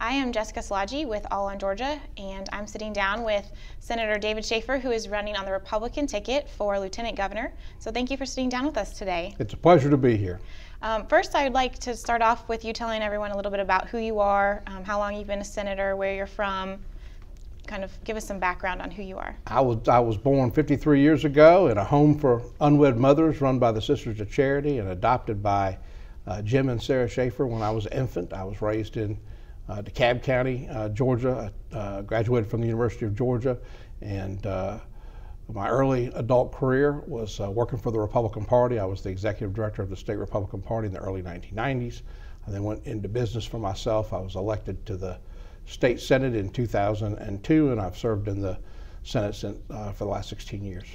I am Jessica Szilagyi with All on Georgia, and I'm sitting down with Senator David Shafer, who is running on the Republican ticket for Lieutenant Governor. So thank you for sitting down with us today. It's a pleasure to be here. Um, first, I would like to start off with you telling everyone a little bit about who you are, um, how long you've been a senator, where you're from, kind of give us some background on who you are. I was I was born 53 years ago in a home for unwed mothers run by the Sisters of Charity and adopted by uh, Jim and Sarah Shafer when I was an infant. I was raised in uh, DeKalb County, uh, Georgia. Uh, graduated from the University of Georgia, and uh, my early adult career was uh, working for the Republican Party. I was the executive director of the state Republican Party in the early 1990s. I then went into business for myself. I was elected to the state senate in 2002, and I've served in the Senate uh, for the last 16 years.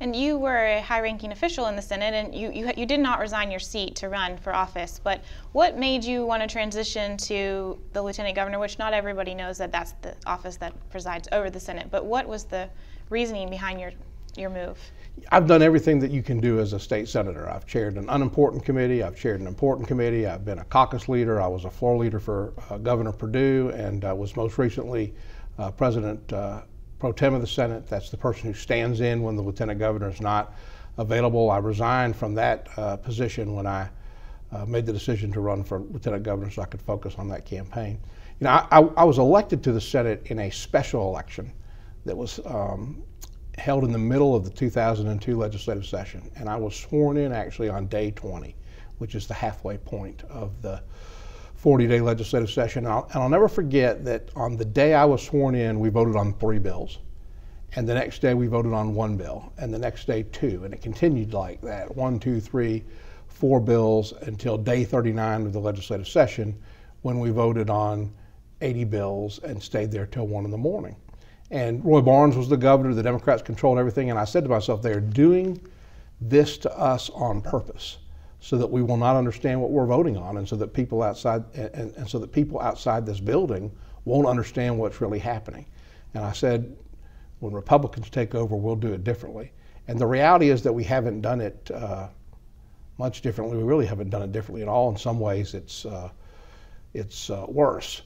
And you were a high-ranking official in the Senate, and you, you, you did not resign your seat to run for office. But what made you want to transition to the lieutenant governor, which not everybody knows that that's the office that presides over the Senate. But what was the reasoning behind your your move? I've done everything that you can do as a state senator. I've chaired an unimportant committee. I've chaired an important committee. I've been a caucus leader. I was a floor leader for uh, Governor Perdue, and uh, was most recently uh, President uh, pro tem of the Senate. That's the person who stands in when the lieutenant governor is not available. I resigned from that uh, position when I uh, made the decision to run for lieutenant governor, so I could focus on that campaign. You know, I, I, I was elected to the Senate in a special election that was um, held in the middle of the 2002 legislative session, and I was sworn in actually on day 20, which is the halfway point of the 40-day legislative session. And I'll, and I'll, never forget that on the day I was sworn in, we voted on three bills, and the next day we voted on one bill, and the next day two, and it continued like that: one, two, three, four bills until day 39 of the legislative session, when we voted on 80 bills and stayed there till one in the morning. And Roy Barnes was the governor. The Democrats controlled everything. And I said to myself, they are doing this to us on purpose so that we will not understand what we're voting on and so that people outside and, and so that people outside this building won't understand what's really happening. And I said, when Republicans take over, we'll do it differently. And the reality is that we haven't done it uh, much differently. We really haven't done it differently at all. In some ways, it's uh, it's uh, worse.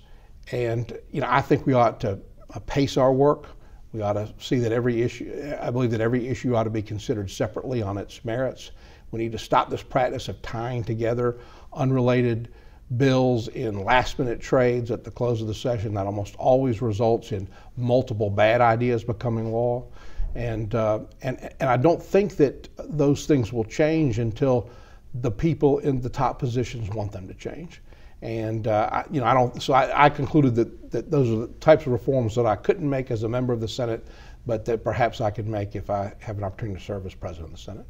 And you know, I think we ought to uh, pace our work. We ought to see that every issue, I believe that every issue ought to be considered separately on its merits. We need to stop this practice of tying together unrelated bills in last minute trades at the close of the session. That almost always results in multiple bad ideas becoming law. And, uh, and, and I don't think that those things will change until the people in the top positions want them to change. And uh, I, you know, I don't. So I, I, concluded that, that those are the types of reforms that I couldn't make as a member of the Senate, but that perhaps I could make if I have an opportunity to serve as president of the Senate.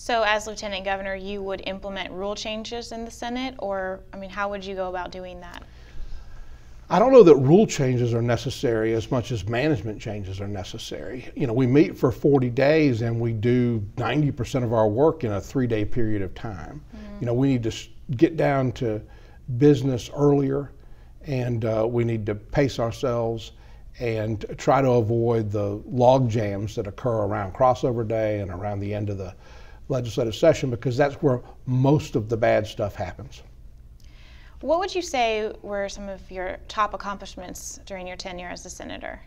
So, as lieutenant governor, you would implement rule changes in the Senate, or I mean, how would you go about doing that? I don't know that rule changes are necessary as much as management changes are necessary. You know, we meet for 40 days and we do 90% of our work in a three day period of time. Mm-hmm. You know, we need to get down to business earlier, and uh, we need to pace ourselves and try to avoid the log jams that occur around crossover day and around the end of the legislative session because that's where most of the bad stuff happens. What would you say were some of your top accomplishments during your tenure as a senator?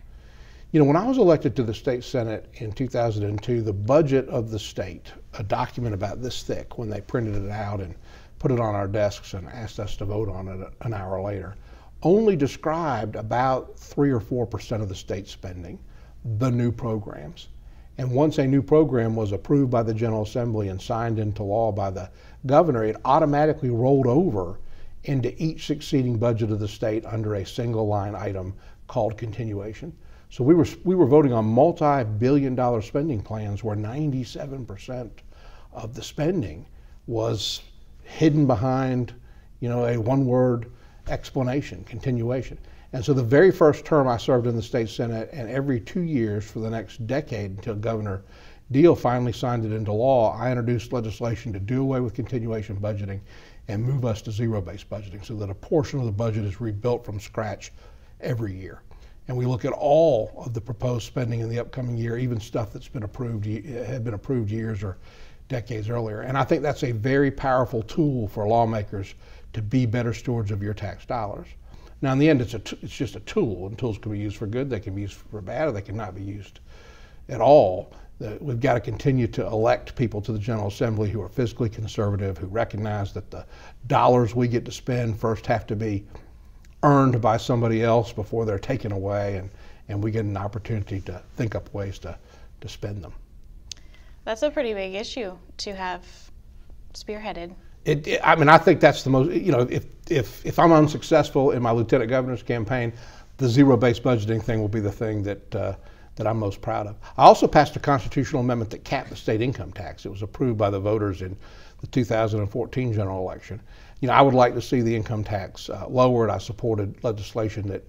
You know, when I was elected to the state senate in 2002, the budget of the state, a document about this thick when they printed it out and put it on our desks and asked us to vote on it an hour later, only described about 3 or 4% of the state spending, the new programs. And once a new program was approved by the General Assembly and signed into law by the governor, it automatically rolled over into each succeeding budget of the state under a single line item called continuation. So we were, we were voting on multi billion dollar spending plans where 97% of the spending was hidden behind, you know, a one-word explanation, continuation. And so the very first term I served in the state senate, and every two years for the next decade until Governor Deal finally signed it into law, I introduced legislation to do away with continuation budgeting and move us to zero-based budgeting so that a portion of the budget is rebuilt from scratch every year. And we look at all of the proposed spending in the upcoming year, even stuff that's been approved, had been approved years or decades earlier. And I think that's a very powerful tool for lawmakers to be better stewards of your tax dollars. Now, in the end, it's, a it's just a tool, and tools can be used for good, they can be used for bad, or they cannot be used at all. We've got to continue to elect people to the General Assembly who are fiscally conservative, who recognize that the dollars we get to spend first have to be earned by somebody else before they're taken away, and, and we get an opportunity to think up ways to, to spend them. That's a pretty big issue to have spearheaded. It, it, I mean, I think that's the most, you know, if, if, if I'm unsuccessful in my lieutenant governor's campaign, the zero based budgeting thing will be the thing that, uh, that I'm most proud of. I also passed a constitutional amendment that capped the state income tax. It was approved by the voters in the 2014 general election. You know, I would like to see the income tax uh, lowered. I supported legislation that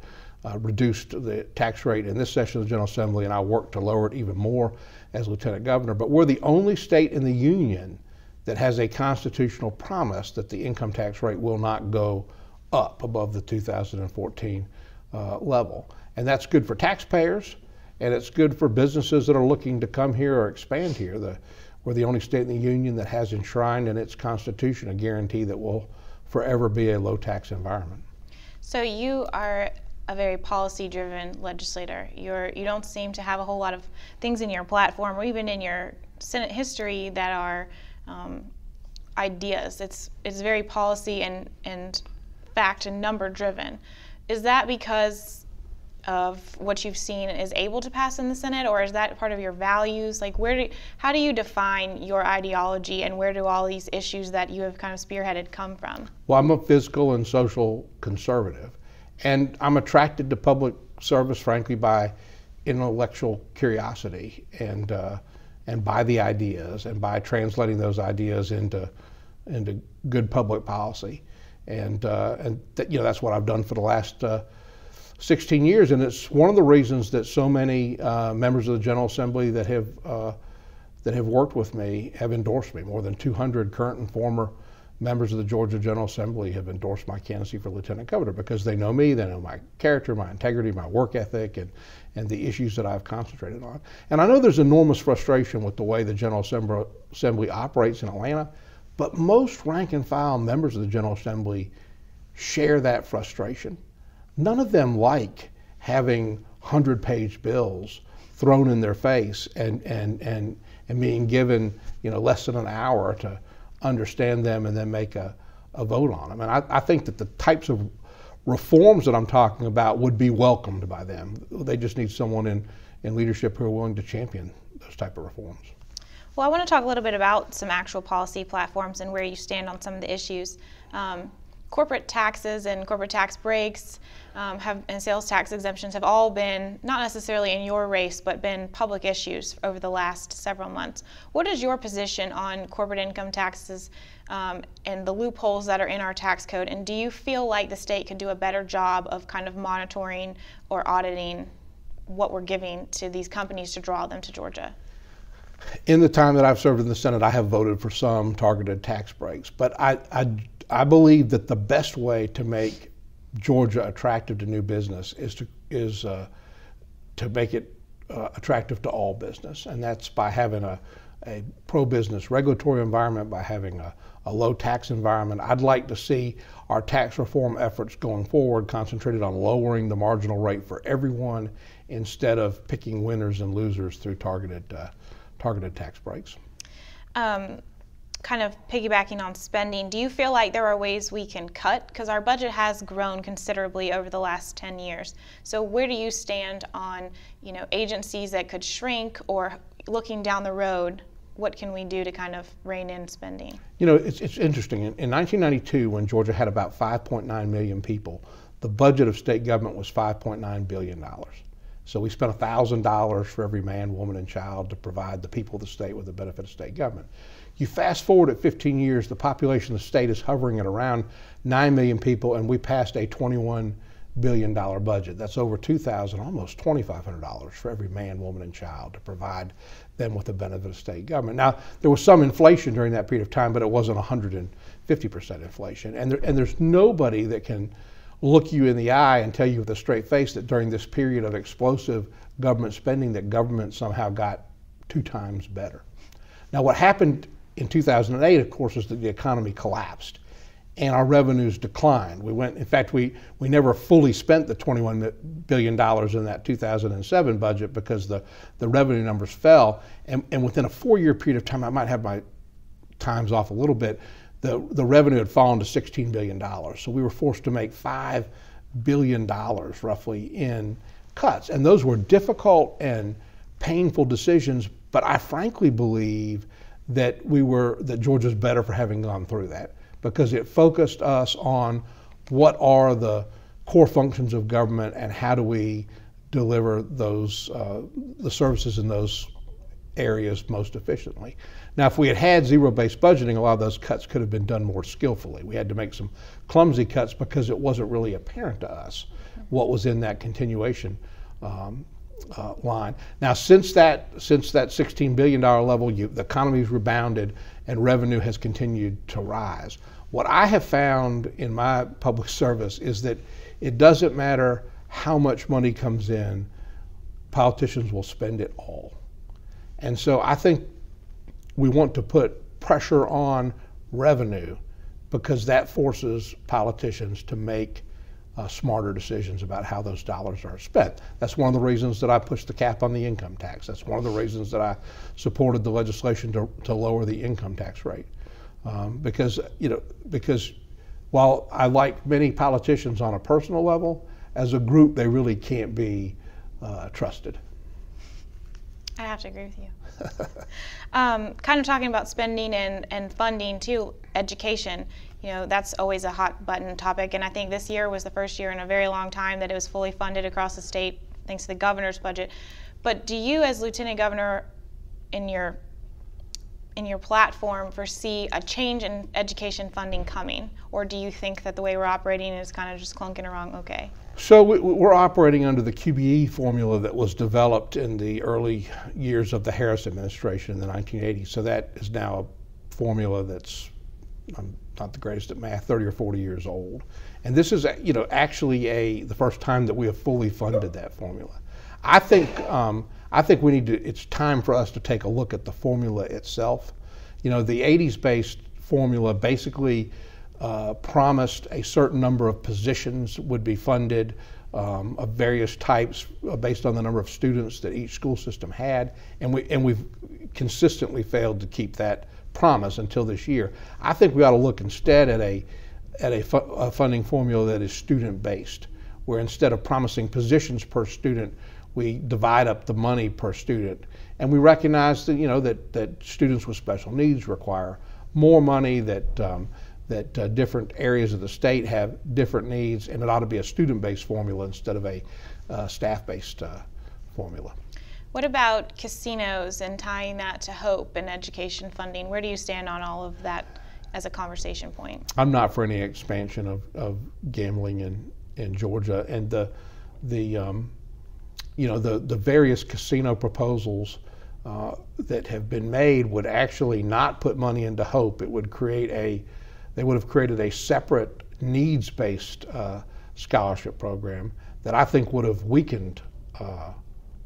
uh, reduced the tax rate in this session of the General Assembly, and I worked to lower it even more as lieutenant governor. But we're the only state in the union that has a constitutional promise that the income tax rate will not go up above the 2014 uh, level. And that's good for taxpayers, and it's good for businesses that are looking to come here or expand here. The, we're the only state in the union that has enshrined in its constitution a guarantee that will forever be a low tax environment. So you are a very policy driven legislator. You're, you don't seem to have a whole lot of things in your platform or even in your Senate history that are um, ideas. It's it's very policy and and fact and number driven. Is that because of what you've seen is able to pass in the Senate, or is that part of your values? Like, where do how do you define your ideology, and where do all these issues that you have kind of spearheaded come from? Well, I'm a fiscal and social conservative, and I'm attracted to public service, frankly, by intellectual curiosity and. Uh, and by the ideas and by translating those ideas into into good public policy. And uh, and th- you know that's what I've done for the last uh, 16 years, and it's one of the reasons that so many uh, members of the General Assembly that have uh, that have worked with me have endorsed me. More than 200 current and former members of the Georgia General Assembly have endorsed my candidacy for lieutenant governor because they know me, they know my character, my integrity, my work ethic, and, and the issues that I've concentrated on. And I know there's enormous frustration with the way the General Assembly operates in Atlanta, but most rank and file members of the General Assembly share that frustration. None of them like having 100 page bills thrown in their face and, and, and, and being given you know, less than an hour to understand them and then make a, a vote on them. And I, I think that the types of reforms that I'm talking about would be welcomed by them. They just need someone in, in leadership who are willing to champion those type of reforms. Well, I want to talk a little bit about some actual policy platforms and where you stand on some of the issues. Um, corporate taxes and corporate tax breaks um, have, and sales tax exemptions have all been not necessarily in your race, but been public issues over the last several months. What is your position on corporate income taxes um, and the loopholes that are in our tax code? And do you feel like the state could do a better job of kind of monitoring or auditing what we're giving to these companies to draw them to Georgia? In the time that I've served in the Senate, I have voted for some targeted tax breaks, but I, I I believe that the best way to make Georgia attractive to new business is to is uh, to make it uh, attractive to all business, and that's by having a, a pro-business regulatory environment, by having a, a low tax environment. I'd like to see our tax reform efforts going forward concentrated on lowering the marginal rate for everyone instead of picking winners and losers through targeted uh, targeted tax breaks. Um, kind of piggybacking on spending, do you feel like there are ways we can cut? Because our budget has grown considerably over the last 10 years. So where do you stand on, you know, agencies that could shrink or looking down the road, what can we do to kind of rein in spending? You know, it's, it's interesting. In, in 1992, when Georgia had about 5.9 million people, the budget of state government was $5.9 billion. So we spent $1,000 for every man, woman, and child to provide the people of the state with the benefit of state government. You fast forward at 15 years, the population of the state is hovering at around 9 million people, and we passed a $21 billion budget. That's over 2000 almost $2,500 for every man, woman, and child to provide them with the benefit of state government. Now, there was some inflation during that period of time, but it wasn't 150% inflation. And, there, and there's nobody that can look you in the eye and tell you with a straight face that during this period of explosive government spending that government somehow got two times better. Now, what happened in 2008, of course, is that the economy collapsed. and our revenues declined. We went, in fact, we, we never fully spent the $21 billion in that 2007 budget because the, the revenue numbers fell. And, and within a four year period of time, I might have my times off a little bit, the, the revenue had fallen to $16 billion. So we were forced to make $5 billion roughly in cuts. And those were difficult and painful decisions, but I frankly believe that we were, that Georgia's better for having gone through that because it focused us on what are the core functions of government and how do we deliver those uh, the services in those areas most efficiently. Now, if we had had zero-based budgeting, a lot of those cuts could have been done more skillfully. We had to make some clumsy cuts because it wasn't really apparent to us what was in that continuation um, uh, line. Now, since that since that 16 billion dollar level, you, the economy's rebounded and revenue has continued to rise. What I have found in my public service is that it doesn't matter how much money comes in, politicians will spend it all. And so I think we want to put pressure on revenue because that forces politicians to make uh, smarter decisions about how those dollars are spent. That's one of the reasons that I pushed the cap on the income tax. That's one of the reasons that I supported the legislation to, to lower the income tax rate. Um, because you know because while I like many politicians on a personal level, as a group they really can't be uh, trusted. I have to agree with you. um, kind of talking about spending and, and funding too, education. You know, that's always a hot button topic, and I think this year was the first year in a very long time that it was fully funded across the state, thanks to the governor's budget. But do you, as lieutenant governor, in your in your platform foresee a change in education funding coming, or do you think that the way we're operating is kind of just clunking along okay? So we're operating under the QBE formula that was developed in the early years of the Harris administration in the 1980s. So that is now a formula that's I'm not the greatest at math, 30 or 40 years old. And this is, you know, actually a the first time that we have fully funded that formula. I think um, I think we need to, it's time for us to take a look at the formula itself. You know, the 80s based formula basically uh, promised a certain number of positions would be funded um, of various types uh, based on the number of students that each school system had, and we and we've consistently failed to keep that promise until this year. I think we ought to look instead at a at a, fu a funding formula that is student based, where instead of promising positions per student, we divide up the money per student. And we recognize that, you know, that, that students with special needs require more money, that, um, that uh, different areas of the state have different needs, and it ought to be a student-based formula instead of a uh, staff-based uh, formula. What about casinos and tying that to hope and education funding? Where do you stand on all of that as a conversation point? I'm not for any expansion of, of gambling in, in Georgia. And the, the um, you know, the, the various casino proposals uh, that have been made would actually not put money into hope. It would create a, they would have created a separate needs-based uh, scholarship program that I think would have weakened uh,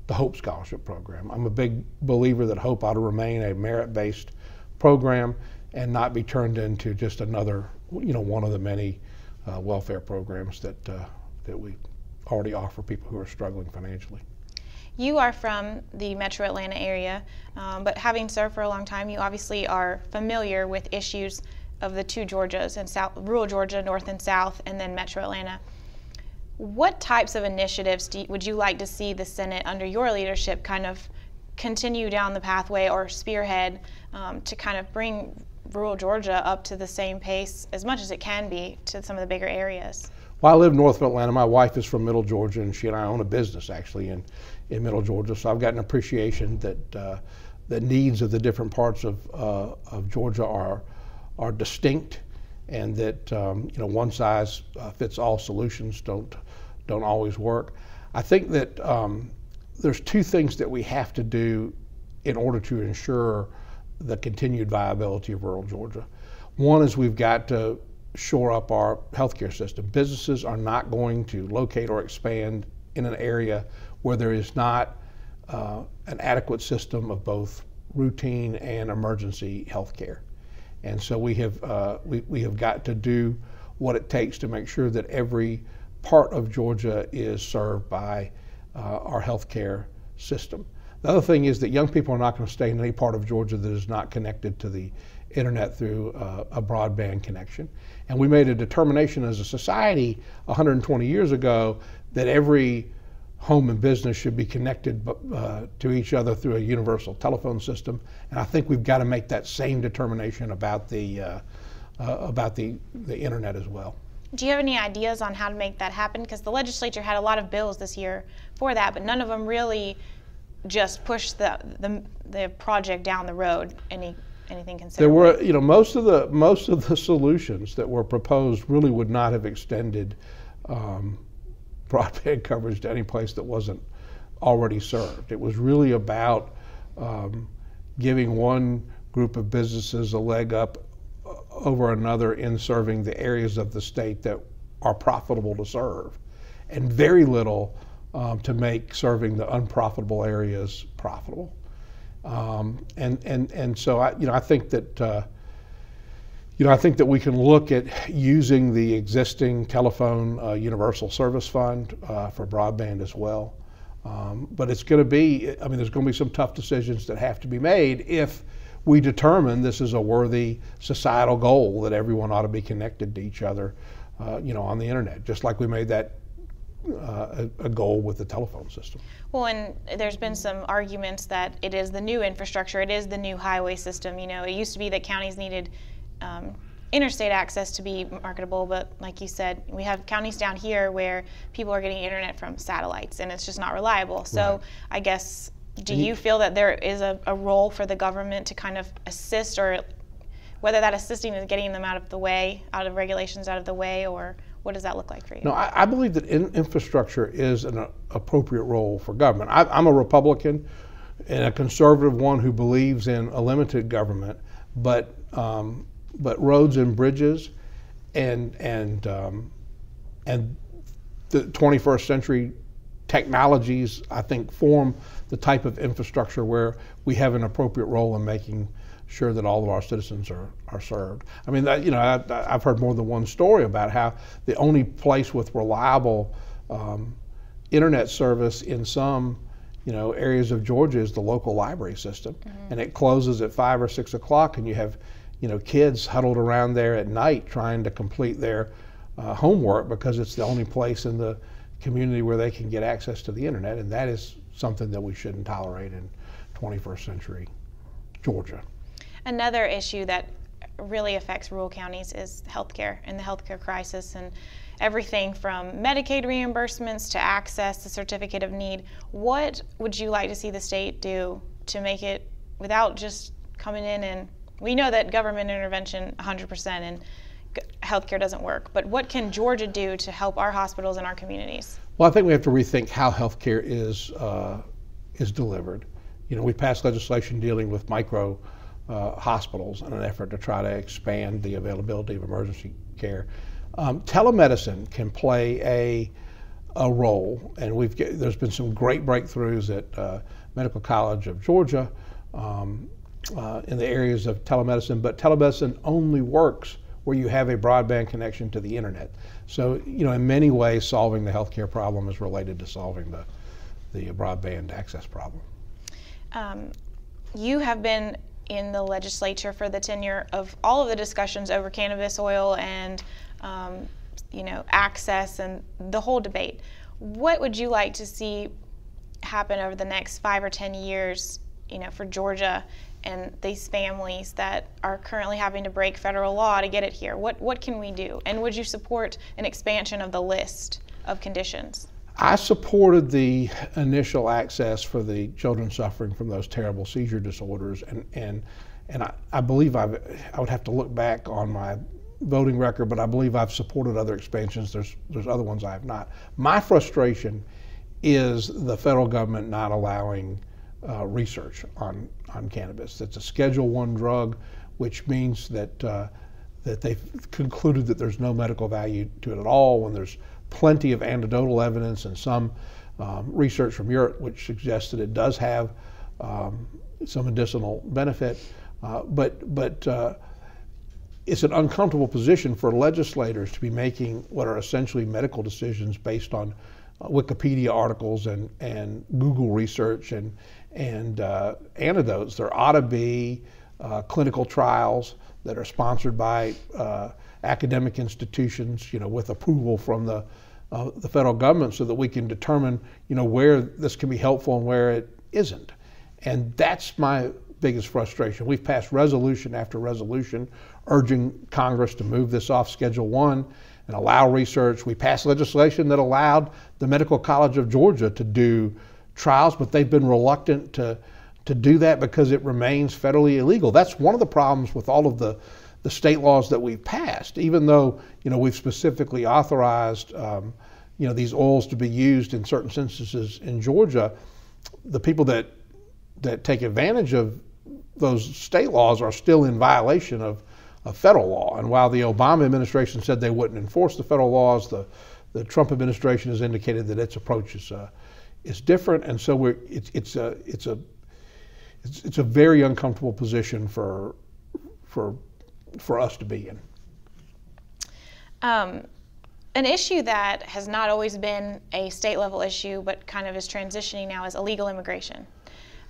the Hope Scholarship Program. I'm a big believer that Hope ought to remain a merit-based program and not be turned into just another, you know, one of the many uh, welfare programs that uh, that we already offer people who are struggling financially. You are from the metro Atlanta area, um, but having served for a long time, you obviously are familiar with issues of the two Georgias and South, rural Georgia, North and South, and then metro Atlanta. What types of initiatives you, would you like to see the Senate under your leadership kind of continue down the pathway or spearhead um, to kind of bring rural Georgia up to the same pace as much as it can be to some of the bigger areas? Well, I live north of Atlanta. My wife is from Middle Georgia, and she and I own a business actually in, in Middle Georgia. So I've got an appreciation that uh, the needs of the different parts of, uh, of Georgia are, are distinct, and that um, you know one size uh, fits all solutions don't don't always work. I think that um, there's two things that we have to do in order to ensure the continued viability of rural Georgia. One is we've got to shore up our healthcare system. Businesses are not going to locate or expand in an area where there is not uh, an adequate system of both routine and emergency healthcare. And so we have, uh, we, we have got to do what it takes to make sure that every part of Georgia is served by uh, our healthcare system. The other thing is that young people are not going to stay in any part of Georgia that is not connected to the internet through uh, a broadband connection. And we made a determination as a society 120 years ago that every home and business should be connected uh, to each other through a universal telephone system. And I think we've got to make that same determination about the uh, uh, about the, the internet as well. Do you have any ideas on how to make that happen? Because the legislature had a lot of bills this year for that, but none of them really just pushed the the, the project down the road any anything considerable. There were, you know, most of the most of the solutions that were proposed really would not have extended um, broadband coverage to any place that wasn't already served. It was really about um, giving one group of businesses a leg up uh, over another in serving the areas of the state that are profitable to serve, and very little um, to make serving the unprofitable areas profitable. Um, and, and, and so I, you know, I think that, uh, you know, I think that we can look at using the existing telephone uh, universal service fund uh, for broadband as well. Um, but it's going to be, I mean, there's going to be some tough decisions that have to be made if we determine this is a worthy societal goal that everyone ought to be connected to each other, uh, you know, on the internet, just like we made that uh, a, a, goal with the telephone system. Well, and there's been some arguments that it is the new infrastructure, it is the new highway system. You know, it used to be that counties needed um, interstate access to be marketable, but like you said, we have counties down here where people are getting internet from satellites, and it's just not reliable. So right. I guess, do you, you, feel that there is a, a role for the government to kind of assist, or whether that assisting is getting them out of the way, out of regulations out of the way, or what does that look like for you? No, I, I believe that in, infrastructure is an uh, appropriate role for government. I, I'm a Republican and a conservative one who believes in a limited government, but um, but roads and bridges and and um, and the 21st century technologies, I think, form the type of infrastructure where we have an appropriate role in making sure that all of our citizens are, are served. I mean, that, you know, I, have heard more than one story about how the only place with reliable um, internet service in some, you know, areas of Georgia is the local library system, mm-hmm. and it closes at five or six o'clock, and you have, you know, kids huddled around there at night trying to complete their uh, homework because it's the only place in the community where they can get access to the internet, and that is something that we shouldn't tolerate in 21st century Georgia. Another issue that really affects rural counties is healthcare and the healthcare crisis and everything from Medicaid reimbursements to access to certificate of need. What would you like to see the state do to make it without just coming in and we know that government intervention 100% and healthcare doesn't work, but what can Georgia do to help our hospitals and our communities? Well, I think we have to rethink how healthcare is uh, is delivered. You know, we passed legislation dealing with micro uh, hospitals in an effort to try to expand the availability of emergency care. Um, telemedicine can play a, a role, and we've get, there's been some great breakthroughs at uh, Medical College of Georgia um, uh, in the areas of telemedicine, but telemedicine only works where you have a broadband connection to the internet. So, you know, in many ways, solving the healthcare problem is related to solving the, the broadband access problem. Um, you have been in the legislature for the tenure of all of the discussions over cannabis oil and um, you know access and the whole debate. What would you like to see happen over the next five or ten years? You know, for Georgia and these families that are currently having to break federal law to get it here. What what can we do? And would you support an expansion of the list of conditions? I supported the initial access for the children suffering from those terrible seizure disorders, and and and I, I believe I've I would have to look back on my voting record, but I believe I've supported other expansions. There's there's other ones I have not. My frustration is the federal government not allowing uh, research on on cannabis. It's a Schedule One drug, which means that. Uh, that they've concluded that there's no medical value to it at all when there's plenty of anecdotal evidence and some um, research from Europe which suggests that it does have um, some medicinal benefit. Uh, but but uh, it's an uncomfortable position for legislators to be making what are essentially medical decisions based on uh, Wikipedia articles and, and Google research and, and uh, antidotes. There ought to be uh, clinical trials that are sponsored by uh, academic institutions, you know, with approval from the, uh, the federal government so that we can determine, you know, where this can be helpful and where it isn't. And that's my biggest frustration. We've passed resolution after resolution urging Congress to move this off Schedule 1 and allow research. We passed legislation that allowed the Medical College of Georgia to do trials, but they've been reluctant to, to do that because it remains federally illegal. That's one of the problems with all of the, the state laws that we've passed, even though you know, we've specifically authorized um, you know, these oils to be used in certain instances in Georgia. The people that that take advantage of those state laws are still in violation of, of federal law. And while the Obama administration said they wouldn't enforce the federal laws, the, the Trump administration has indicated that its approach is, uh, is different. And so we're, it's, it's, a, it's, a, it's, it's a very uncomfortable position for, for, for us to be in. Um, an issue that has not always been a state level issue, but kind of is transitioning now, is illegal immigration.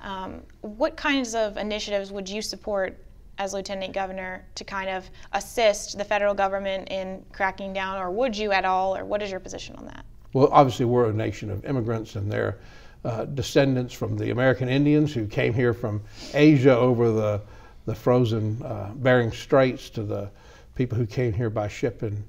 Um, what kinds of initiatives would you support as lieutenant governor to kind of assist the federal government in cracking down, or would you at all, or what is your position on that? Well, obviously, we're a nation of immigrants, and they're uh, descendants from the American Indians who came here from Asia over the, the frozen uh, Bering Straits to the people who came here by ship and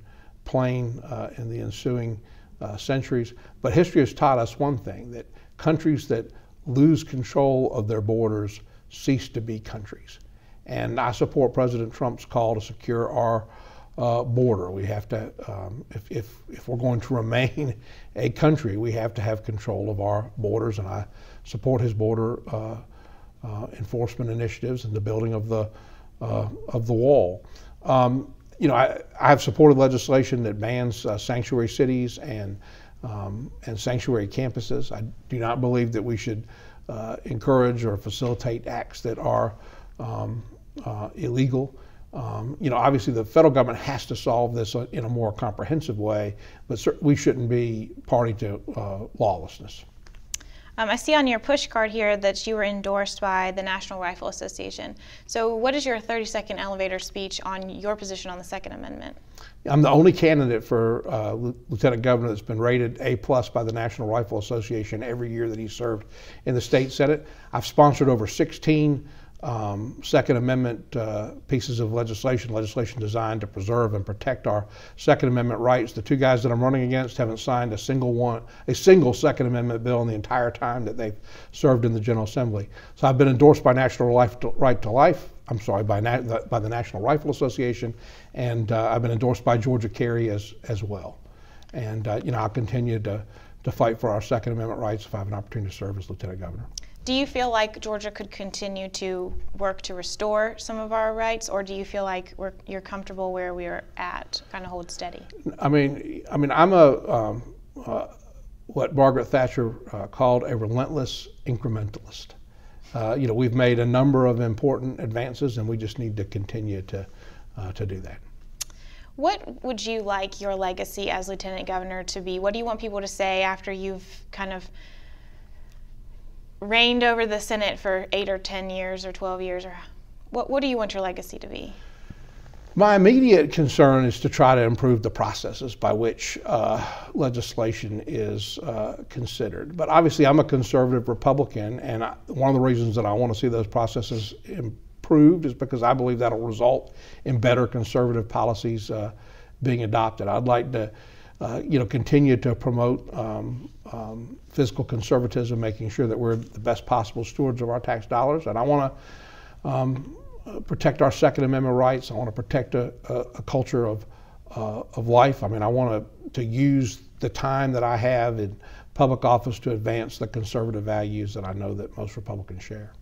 plane uh, in the ensuing uh, centuries. But history has taught us one thing that countries that lose control of their borders cease to be countries. And I support President Trump's call to secure our uh, border. We have to, um, if, if, if we're going to remain a country, we have to have control of our borders. And I support his border uh, enforcement initiatives and the building of the, uh, of the wall. Um, you know, I, I have supported legislation that bans uh, sanctuary cities and um, and sanctuary campuses. I do not believe that we should uh, encourage or facilitate acts that are um, uh, illegal. Um, you know, obviously the federal government has to solve this in a more comprehensive way, but we shouldn't be party to uh, lawlessness. Um, I see on your push card here that you were endorsed by the National Rifle Association. So, what is your 30 second elevator speech on your position on the Second Amendment? I'm the only candidate for uh, lieutenant governor that's been rated A plus by the National Rifle Association every year that he served in the state senate. I've sponsored over 16 um, Second Amendment uh, pieces of legislation, legislation designed to preserve and protect our Second Amendment rights. The two guys that I'm running against haven't signed a single one, a single Second Amendment bill in the entire time that they've served in the General Assembly. So I've been endorsed by National Life to, Right to Life. I'm sorry, by, by the National Rifle Association, and uh, I've been endorsed by Georgia Carry as as well. And uh, you know, I'll continue to to fight for our Second Amendment rights if I have an opportunity to serve as Lieutenant Governor. Do you feel like Georgia could continue to work to restore some of our rights, or do you feel like you're comfortable where we are at, kind of hold steady? I mean, I mean, I'm a um, uh, what Margaret Thatcher uh, called a relentless incrementalist. Uh, you know, we've made a number of important advances, and we just need to continue to uh, to do that. What would you like your legacy as lieutenant governor to be? What do you want people to say after you've kind of reigned over the Senate for eight or 10 years or 12 years? Or what, what do you want your legacy to be? My immediate concern is to try to improve the processes by which uh, legislation is uh, considered. But obviously, I'm a conservative Republican, and I, one of the reasons that I want to see those processes improved is because I believe that'll result in better conservative policies uh, being adopted. I'd like to uh, you know, continue to promote um, um, fiscal conservatism, making sure that we're the best possible stewards of our tax dollars. And I want to um, protect our Second Amendment rights. I want to protect a, a, a culture of, uh, of life. I mean, I want to, to use the time that I have in public office to advance the conservative values that I know that most Republicans share.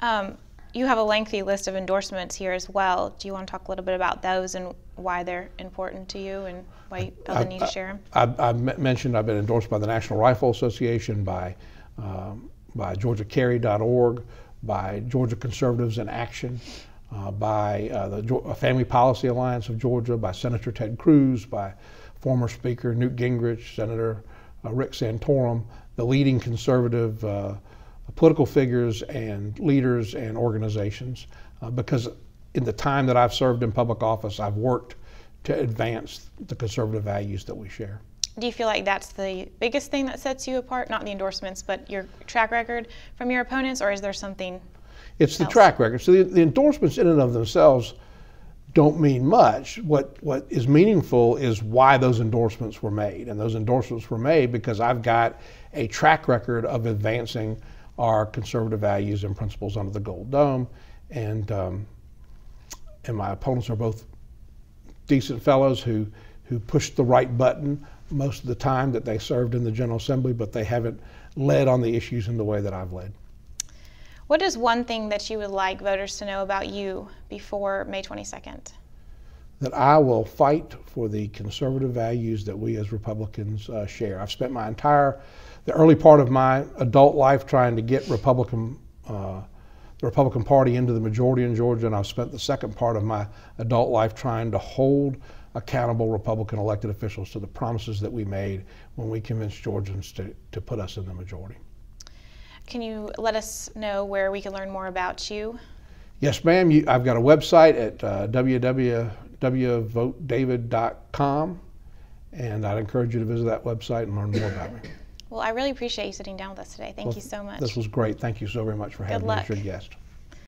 Um, you have a lengthy list of endorsements here as well. Do you want to talk a little bit about those and why they're important to you and why you feel the need to share them? I, I, mentioned I've been endorsed by the National Rifle Association, by um, by GeorgiaCarry.org, by Georgia Conservatives in Action, uh, by uh, the Geo- Family Policy Alliance of Georgia, by Senator Ted Cruz, by former Speaker Newt Gingrich, Senator uh, Rick Santorum, the leading conservative uh, political figures and leaders and organizations. Uh, because in the time that I've served in public office, I've worked to advance the conservative values that we share. Do you feel like that's the biggest thing that sets you apart? Not the endorsements, but your track record from your opponents, or is there something? It's the track record. So the, the endorsements in and of themselves don't mean much. What what is meaningful is why those endorsements were made, and those endorsements were made because I've got a track record of advancing our conservative values and principles under the Gold Dome, and um, and my opponents are both decent fellows who who pushed the right button most of the time that they served in the General Assembly, but they haven't led on the issues in the way that I've led. What is one thing that you would like voters to know about you before May 22nd? that I will fight for the conservative values that we as Republicans uh, share. I've spent my entire, the early part of my adult life trying to get Republican, uh, the Republican Party into the majority in Georgia, and I've spent the second part of my adult life trying to hold accountable Republican elected officials to the promises that we made when we convinced Georgians to, to put us in the majority. Can you let us know where we can learn more about you? Yes, ma'am. You, I've got a website at uh, www.votedavid.com, and I'd encourage you to visit that website and learn more about me. Well, I really appreciate you sitting down with us today. Thank Well, you so much. This was great. Thank you so very much for having me luck. as your guest.